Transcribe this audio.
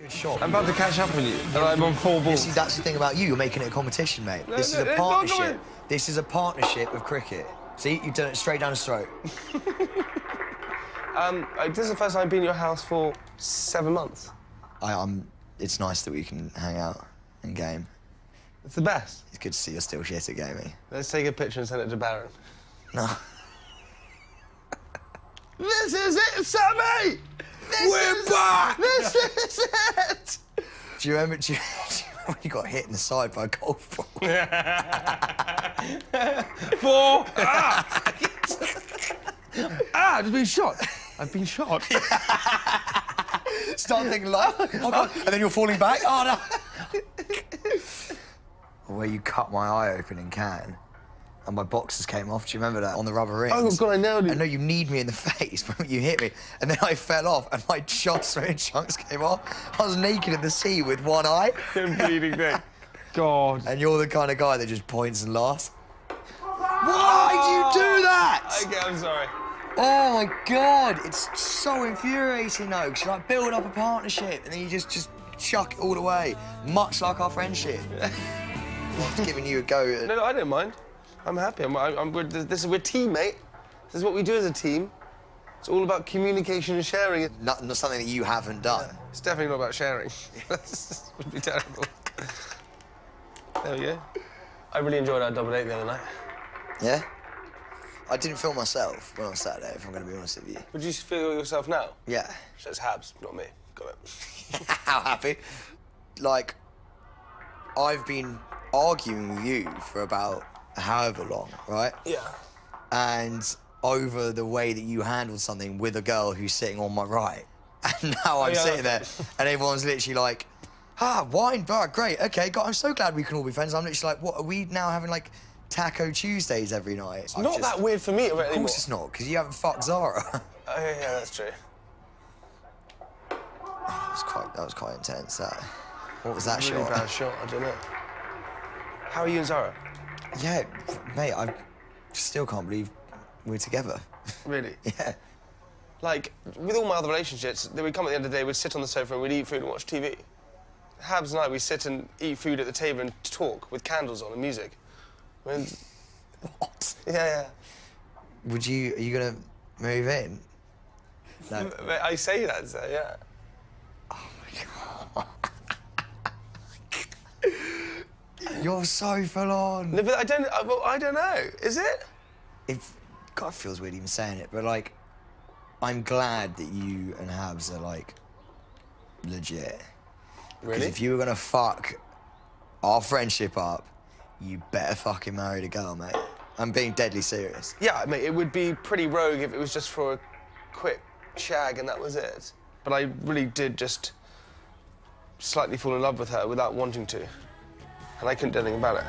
Good shot. I'm about to catch up with you, and I'm on four You balls. see, that's the thing about you. You're making it a competition, mate. No, this no, is a partnership. This is a partnership of cricket. See, you've done it straight down his throat. Um, uh, this is the first time I've been in your house for seven months. I, I'm. It's nice that we can hang out and game. It's the best. It's good to see you're still shit at gaming. Let's take a picture and send it to Baron. No. This is it, Sammy! This We're is back! This is it! Do you remember? Do you, do you remember when you got hit in the side by a golf ball? Four. Ah! ah, I've been shot. I've been shot. Start thinking like, oh god, and then you're falling back. Oh no. Where you cut my eye open in Cannes, and my boxes came off. Do you remember that on the rubber rings? Oh, God, I nailed you. I know you kneed me in the face when you hit me, and then I fell off, and my shot swimming chunks came off. I was naked in the sea with one eye, bleeding thing. God. and you're the kind of guy that just points and laughs. Why do you do that? Okay, I'm sorry. Oh my god, it's so infuriating though, because you like build up a partnership and then you just just chuck it all away, much like our friendship. Giving you a go. At, No, no, I don't mind. I'm happy. I'm, I'm, we're, this is we're team, mate. This is what we do as a team. It's all about communication and sharing. not, not something that you haven't done. It's definitely not about sharing. this would be terrible. There we go. I really enjoyed our double date the other night. Yeah? I didn't feel myself when on Saturday, if I'm going to be honest with you. Would you feel yourself now? Yeah. Says Habbs, not me. Got it. How happy. Like, I've been arguing with you for about however long, right? Yeah. and over the way that you handled something with a girl who's sitting on my right. And now I'm yeah, sitting there and everyone's literally like, ah, wine bar, great, okay, God, I'm so glad we can all be friends. I'm literally like, what, are we now having like Taco Tuesdays every night? I've Not just- that weird for me anymore. Of course it's not, because you haven't fucked Zara. Oh, yeah, yeah, that's true. That was quite, that was quite intense, that. What was that Really shot? bad shot, I don't know. How are you and Zara? Yeah, mate, I still can't believe we're together. Really? yeah. Like, with all my other relationships, they would come at the end of the day, we'd sit on the sofa and we'd eat food and watch TV. Habbs and I, we'd sit and eat food at the table and talk with candles on and music. I mean, What? yeah, yeah. Would you, are you to move in? No. I say that, so yeah. You're so full on. No, but I don't, I, well, I don't know. Is it? If God feels weird even saying it, but like, I'm glad that you and Habbs are like legit. Really? Because if you were gonna fuck our friendship up, you better fucking marry the girl, mate. I'm being deadly serious. Yeah, mate, it would be pretty rogue if it was just for a quick shag and that was it. But I really did just slightly fall in love with her without wanting to. And I couldn't do anything about it.